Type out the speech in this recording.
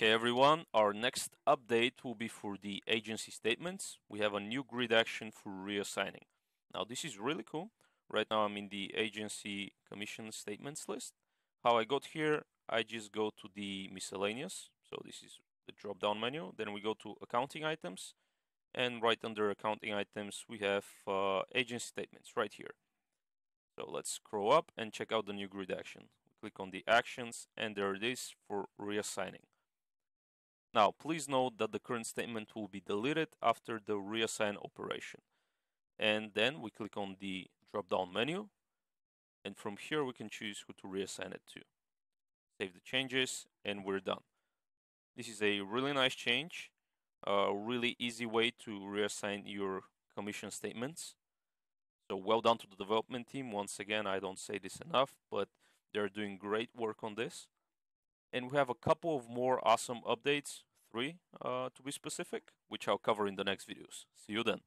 Okay everyone, our next update will be for the agency statements. We have a new grid action for reassigning. Now this is really cool. Right now I'm in the agency commission statements list. How I got here, I just go to the miscellaneous. So this is the drop down menu. Then we go to accounting items and right under accounting items we have uh, agency statements right here. So let's scroll up and check out the new grid action. Click on the actions and there it is for reassigning. Now please note that the current statement will be deleted after the reassign operation. And then we click on the drop down menu and from here we can choose who to reassign it to. Save the changes and we're done. This is a really nice change, a really easy way to reassign your commission statements. So well done to the development team. Once again, I don't say this enough, but they're doing great work on this. And we have a couple of more awesome updates, three uh, to be specific, which I'll cover in the next videos. See you then.